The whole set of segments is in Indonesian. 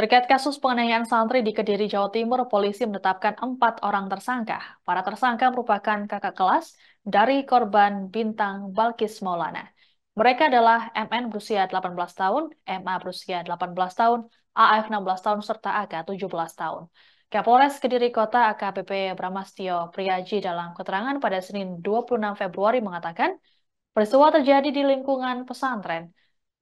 Terkait kasus penganiayaan santri di Kediri, Jawa Timur, polisi menetapkan empat orang tersangka. Para tersangka merupakan kakak kelas dari korban Bintang Balkis Maulana. Mereka adalah MN berusia 18 tahun, MA berusia 18 tahun, AF 16 tahun, serta AK 17 tahun. Kapolres Kediri Kota AKBP Bramastio Priyaji dalam keterangan pada Senin 26 Februari mengatakan, peristiwa terjadi di lingkungan pesantren.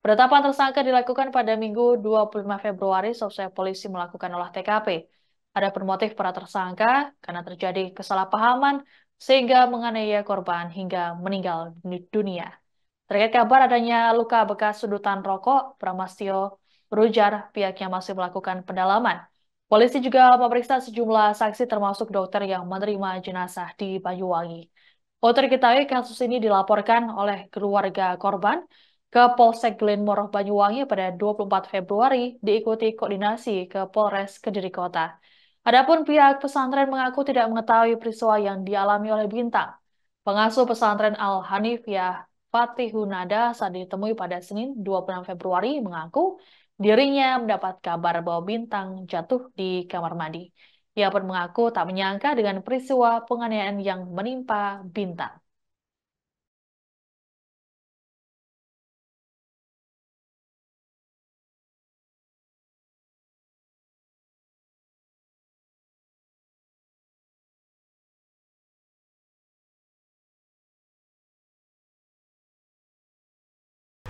Penetapan tersangka dilakukan pada Minggu 25 Februari selesai polisi melakukan olah TKP. Ada motif para tersangka karena terjadi kesalahpahaman sehingga menganiaya korban hingga meninggal dunia. Terkait kabar adanya luka bekas sudutan rokok, Pramastio berujar pihaknya masih melakukan pendalaman. Polisi juga memeriksa sejumlah saksi termasuk dokter yang menerima jenazah di Banyuwangi. Untuk diketahui kasus ini dilaporkan oleh keluarga korban ke Polsek Glenmore Banyuwangi pada 24 Februari diikuti koordinasi ke Polres Kediri Kota. Adapun pihak pesantren mengaku tidak mengetahui peristiwa yang dialami oleh Bintang. Pengasuh pesantren Al-Hanifiyah Fatihunada saat ditemui pada Senin 26 Februari mengaku dirinya mendapat kabar bahwa Bintang jatuh di kamar mandi. Ia pun mengaku tak menyangka dengan peristiwa penganiayaan yang menimpa Bintang.